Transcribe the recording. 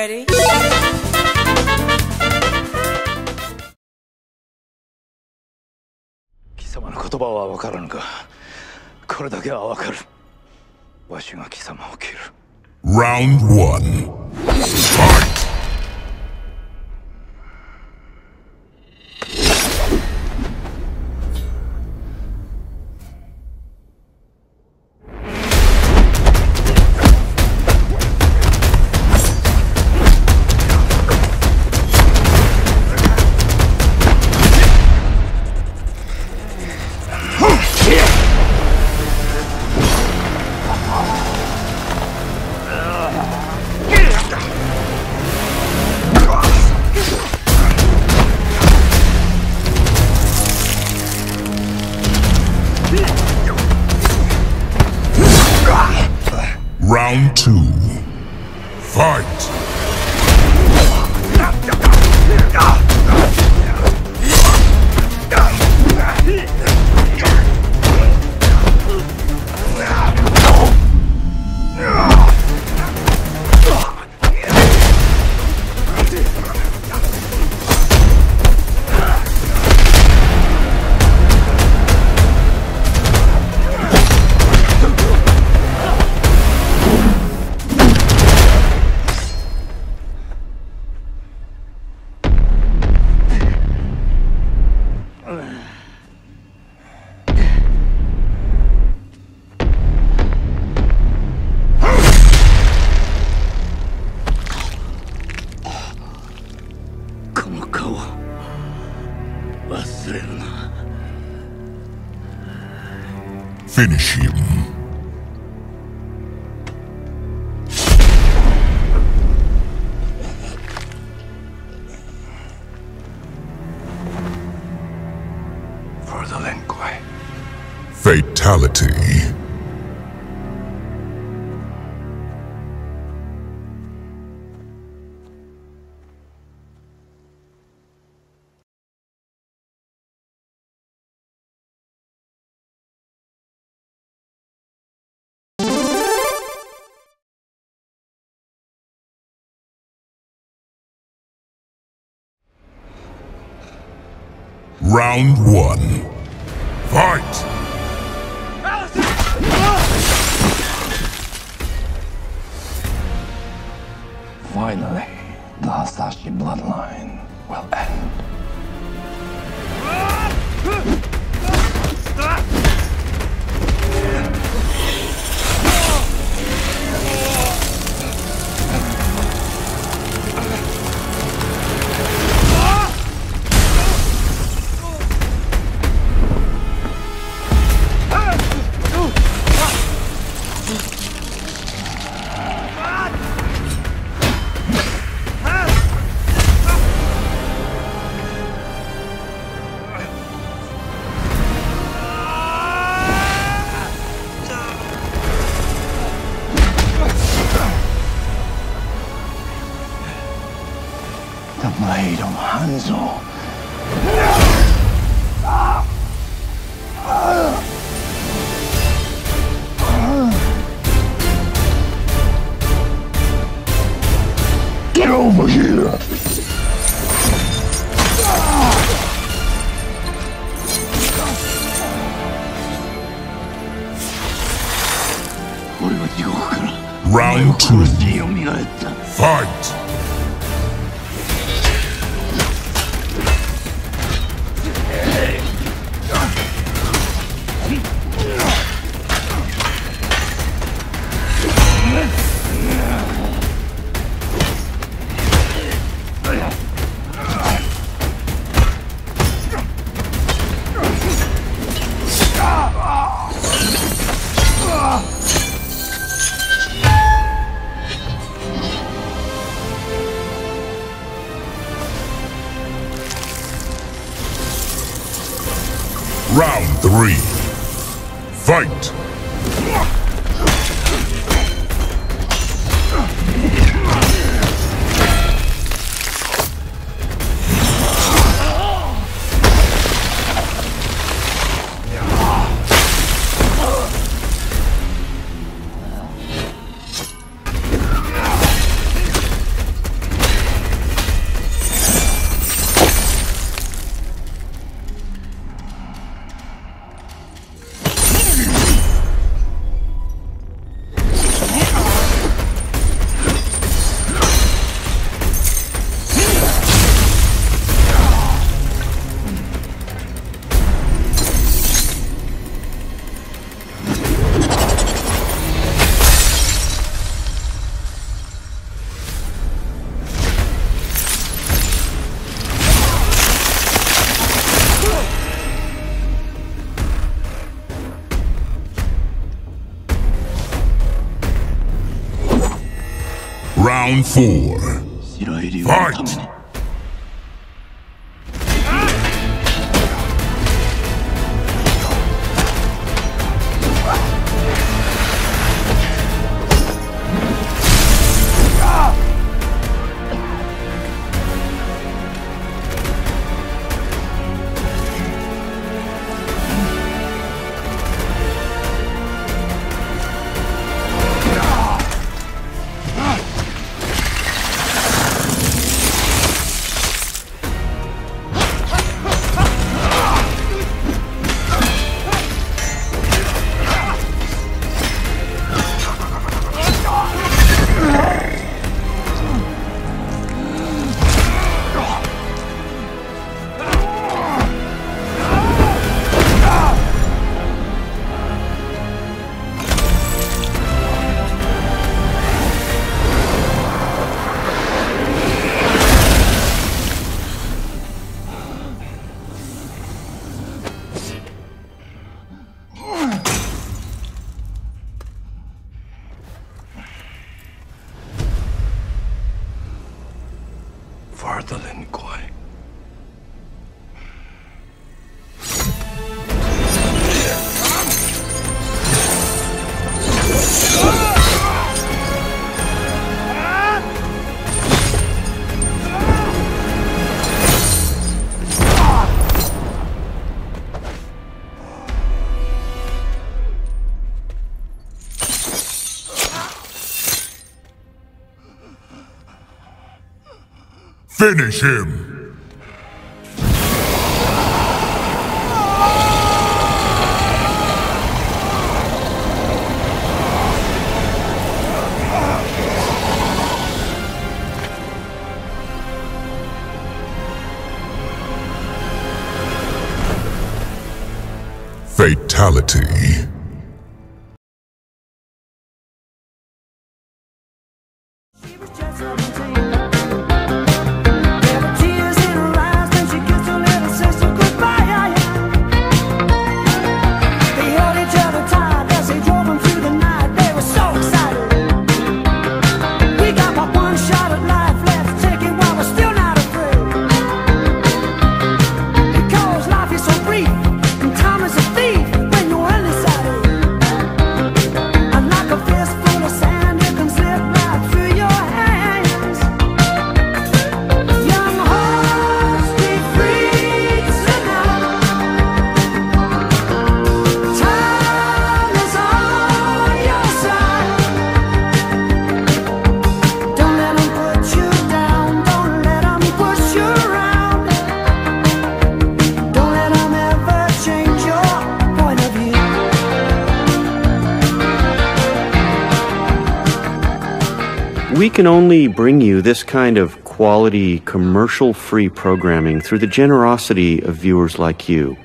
Ready? 貴様の言葉は分からぬがこれだけは分かるわしが貴様を切る Round one. Fight! Round two. Fight! Finish him. For the Fatality. Round one. Fight! Finally, the Hasashi bloodline will end. Round two. Fight! Three. Fight! Round four. Fight! Finish him! Fatality. She was just We can only bring you this kind of quality, commercial free programming through the generosity of viewers like you.